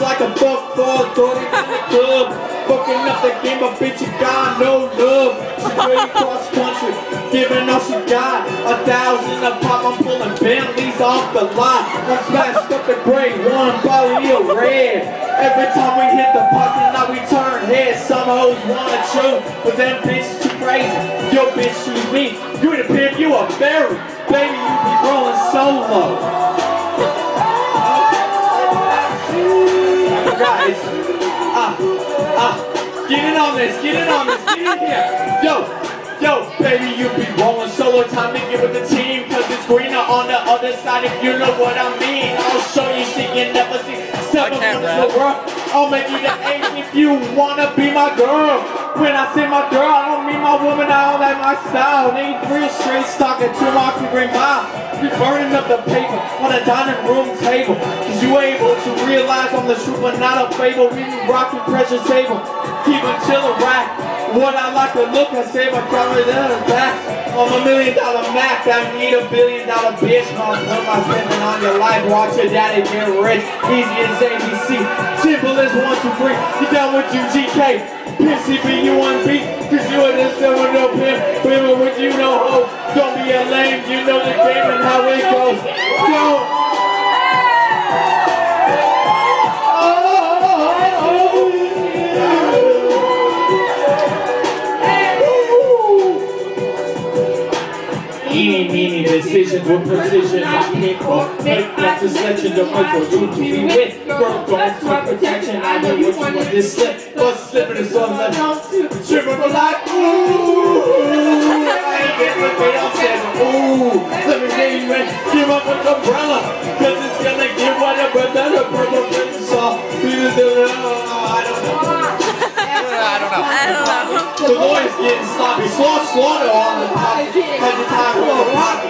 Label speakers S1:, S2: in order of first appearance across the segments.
S1: like a buck for authority in the club. Fucking up the game, but bitch, you got no love. She really cross country, giving all she got. A thousand a pop, I'm pulling Bentleys off the lot. I'm smashed up the gray one, body of red. Every time we hit the parking lot, we turn heads. Some hoes wanna choose, but them bitches too crazy. Yo, bitch, choose me. You the pimp, you a fairy. Baby, you be rolling get in on this, get in on this, get in here. Yo, yo, baby, you be rolling solo. Time to get with the team, cause it's greener on the other side if you know what I mean. I'll show you shit you never seen. Seven from the world. You the eight if you wanna be my girl. When I say my girl, I don't mean my woman, I don't like my style. Need three straight stock at two and green mile. We burning up the paper on a dining room table. Cause you able to realize I'm the truth, but not a fable. We be rocking pressure table. Keep it chillin' rack. What I like to look, save my camera in the back. I'm a million dollar Mac, I need a billion dollar bitch. Mom, put my spending on your life, watch your daddy get rich. Easy as ABC, simple as one, two, three. You down with you, GK? PCB, you want beat? Cause you understand with no pimp. Women with you, no hope. Decisions with precision. I pick up, make that selection. The for you to be with. Girl, don't talk protection. I know what you want this slip. But slipping is on the Tripping for like, ooh. I ain't getting the way I'm saying, ooh. Let me you and give up with umbrella. Cause it's gonna give whatever that a purple friend saw. Because the, I don't know.
S2: I don't know.
S3: I don't know.
S1: The lawyer's getting sloppy. Slaw slaughter on the pocket. Had the time for the pocket.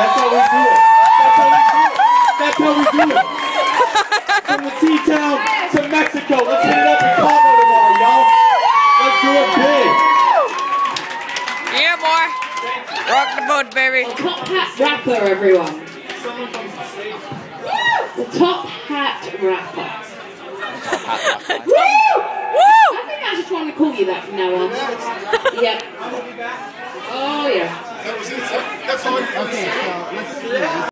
S1: That's how we do it. That's how we do it. That's how we do it. From the T-Town to Mexico. Let's hit it up in Cabo tomorrow, y'all. Let's do it big.
S3: Yeah, boy. Rock the boat, baby.
S4: The Top hat rapper, everyone. The top hat rapper. Woo! Woo! I think I just want to call you that from now on. Yep. Oh yeah.
S5: That's all.
S4: Okay, so let's.